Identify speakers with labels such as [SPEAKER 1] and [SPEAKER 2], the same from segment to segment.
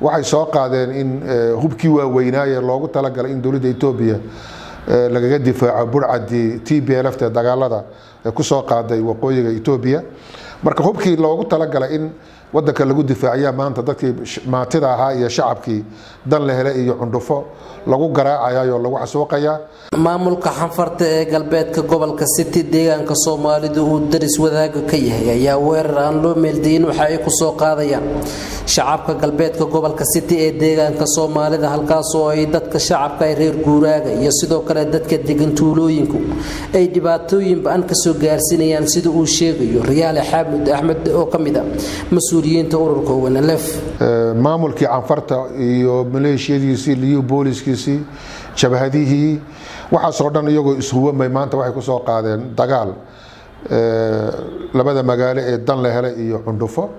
[SPEAKER 1] waxay soo qaadeen in hubkii waaweynaaye loogu talagalay in dowladda etoobiya lagaga difaaco burcadii t b lft ee dagaalada ee ku soo qaaday waqooyiga etoobiya marka hubkii loogu talagalay in wadanka lagu difaaciya maanta dadkii maatida ahaa iyo shacabkii. Dan la hele iyo cundhufo lagu garaacayayo lagu xasuuqayaa
[SPEAKER 2] maamulka xanfarta ee galbeedka gobolka city deegaanka soomaalidu uu daris wadaaga ka yahay ayaa weerar aan loo meeldayin waxa ay ku soo qaadayaan. Shacabka galbeedka gobolka city ee deegaanka soomaalida halkaas oo ay dadka shacabka ay reer guuraaga iyo sidoo kale dadka degan tuulooyinku ay dhibaatooyin ba'an ka soo gaarsiinayaan sida uu sheegayo. Riyaale xaamud axmed oo ka mid a mas'uuliyiinta ururka wanalef
[SPEAKER 1] maamulkii canfarta iyo maleeshiyadiisii liyu booliskiisii jabhadihii waxaasoo dhan iyagoo ishuwamay maanta waxay ku soo qaadeen dagaal labada magaalo ee dan la iyo cundhufo.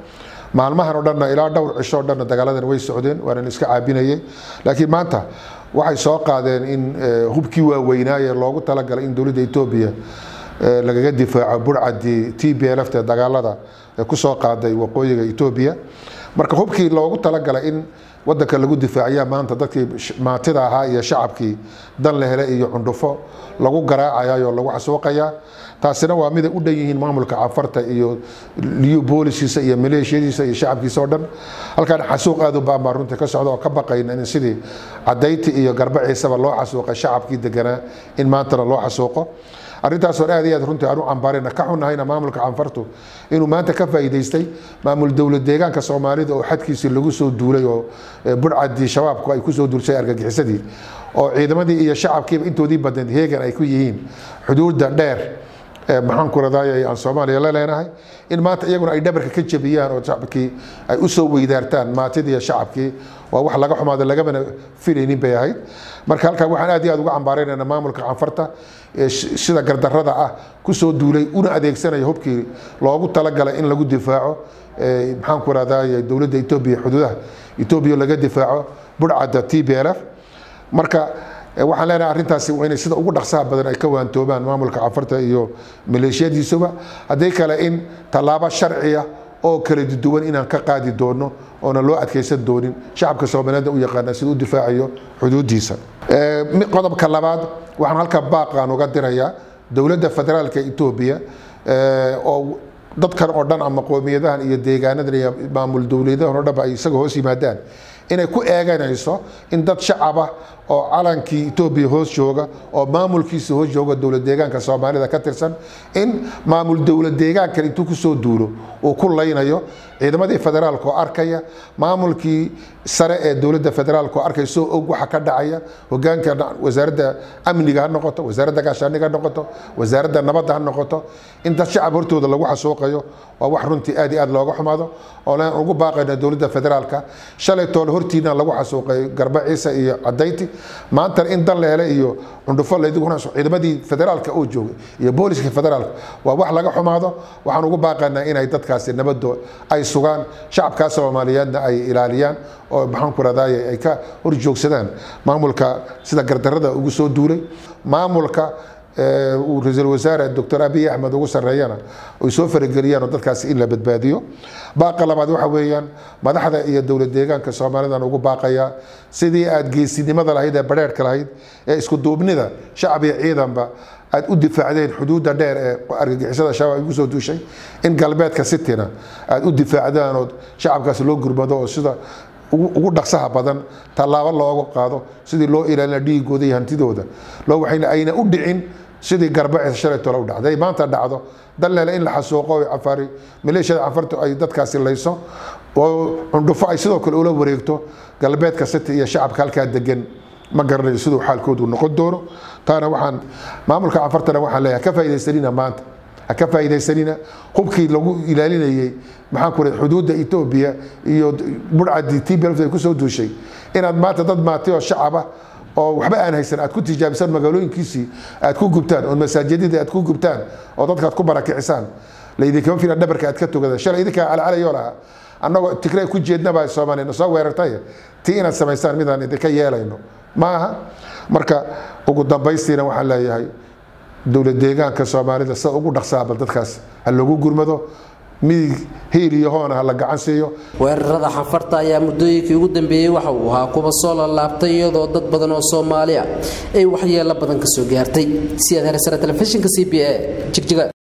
[SPEAKER 1] Maalmahan oo dhanna ilaa dhowr cisho o dhanna dagaaladan way socdeen waanan iska caabinayay. Laakiin maanta waxay soo qaadeen in hubkii waaweynaaye loogu talagalay in dowladda etoobiya lagaga difaaco burcadii t b lft dagaalada ku soo qaaday waqooyiga etoobiya marka hubkii loogu talagalay in wadanka lagu difaaciya maanta dadkii maatida ahaa iyo shacabkii dan la hele iyo cundhufo lagu garaacayayo lagu xasuuqayaa taasina waa miday u dhan yihiin maamulka cafarta iyo liyu booliskiisa iyo maleeshiyadiisa iyo shacabkiisa oo dhan. Halkaan xasuuq aad u baan baa runtii ka socda oo ka baqayna in sidii cadayti iyo garbaciisaba loo xasuuqay shacabkii deganaa in maantana loo xasuuqo arrintaasoo aad iyo aad runtii aan u cambaarayna ka xunnahayna maamulka canfartu inuu maanta ka faa'iidaystay maamul dowlad deegaanka soomaalida oo xadkiisii lagu soo duulay oo burcadii shabaabku ay ku soo duulsay argagixisadii oo ciidamadii iyo shacabkiiba intoodii badneed heegan ay ku yihiin xuduudda dheer maxaan ku radaayay aan soomaaliya la leenahay in maanta iyaguna ay dhabarka ka jabiyaan oo shacabkii ay u soo weydaartaan maatidii iyo shacabkii waa wax laga xumaado lagamana filaynin bay ahayd. Marka halkaa waxaan aad iyo aad uga cambaaraynayna maamulka canfarta sida gardarada ah ku soo duulay una adeegsanaya hubkii loogu talagalay in lagu difaaco maxaan ku radaayay dowladda etoobiya xuduudaha. Etoobiya laga difaaco burcadda t b l f. Marka waxaan leenahay arrintaasi waa inay sida ugu dhaqsaha badan ay ka waantoobaan maamulka cafarta iyo maleeshiyadiisuba. Haddii kale in tallaabo sharciya oo kala duwan inaan ka qaadi doono oona loo adkaysan doonin shacabka soomaaliyeed u yaqaana sida u difaacayo xuduudiisa qodobka labaad waxaan halka baaqaan uga dirayaa dowladda federaalka etoobiya oo dadkan oo dhan ama qoomiyadahan iyo deegaanadan iyo maamul dowladahan oo dhanba ay isaga hoos yimaadaan inay ku eeganayso in dad shacaba oo calankii etoobiya hoos jooga oo maamulkiisa hoos jooga dowlad deegaanka soomaalida ka tirsan in maamul dowlad deegaankan intuu ku soo duulo uu ku laynayo ciidamadii federaalka oo arkaya maamulkii sare ee dowladda federaalka oo arkaya soo og waxa ka dhacaya hogaanka wasaaradda amniga ha noqoto wasaaradda gaashaaniga ha noqoto wasaaradda nabadda ha noqoto in dad shacab hortooda lagu xasuuqayo waa wax runtii aad iyo aad looga xumaado oo ugu baaqayna dowladda federaalka shalay toole hortiina lagu xasuuqay garba ciise iyo cadayti maantana in dan la hele iyo cundhufo layduguna ciidamadii federaalka oo joogay iyo booliska federaalka waa wax laga xumaado. Waxaan ugu baaqaynaa inay dadkaasi nabaddo ay sugaan. Shacabkaa soomaaliyeedna ay ilaaliyaan oo maxaan ku radaaye ay ka horjoogsadaan. Maamulka sida gardarada ugu soo duulay. Maamulka uu ra'iisul wasaare doctor abiy axmed ugu sarreeyana ay soo farageliyaan oo dadkaasi in la badbaadiyo. Baaqa labaad waxa weeyaan madaxda iyo dowlad deegaanka soomaalidan ugu baaqayaa sidii aad geesinimada lahayd ee badheerhka lahayd ee isku shacab iyo ciidanba aad u difaacdeen xuduudda dheer ee argagixisada shabaab ay ku soo duushay in galbeedka sitina aad u difaacdaan oo shacabkaasi loo gurmado oo sida ugu dhaqsaha badan tallaabo looga qaado sidii loo ilaalina dhiigooda iyo hantidooda. Ayna u dhicin sidii garbacis shalay tole u dhacday. Maanta dhacdo dalleele in la xasuuqo cafaari maleeshiyada cafartu ay dadkaasi layso oo cundhufo ay sidoo kale ula wareegto galbeedka city iyo shacabka halkaa degan ma garanayo siduu xaalkoodu noqon doono. Taana waxaan maamulka cafartana waxaan leeyahay ka faaidaysanina maanta ha ka faaidaysanina hubkii lagu ilaalinayey maxaan ku xuduudda etoobiya iyo burcadii tblf ay ku soo duushay inaad maanta dad maatay oo shacaba oo waxba aan haysan aad ku tijaabisaan magaalooyinkiisii aad ku gubtaan oo masaajidadii aad ku gubtaan oo dadka aad ku barakicisaan laydinkama filan dhabarka aad ka togadaan shalay idinkaa calcalayoo lahaa annagoo tigray ku jeednaba soomaaliyana soo weerartay. Tii inaad samaysaan midaan idinka yeelayno. Ma marka ugu dambaystiina waxaan leeyahay dowlad deegaanka soomaalida sida ugu dhaqsaabal dadkaas ha loogu gurmado midig hiil iyo hoona la gacan siiyo
[SPEAKER 2] weerarada xanfarta ayaa muddooyinkii ugu dambeeyey waxa uu ahaa kuwa soo lalaabtay iyadoo dad badan oo soomaali ah ay waxyeelo badan ka soo gaartay. Siyaad heresare telefishinka c b a jigjiga